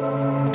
Música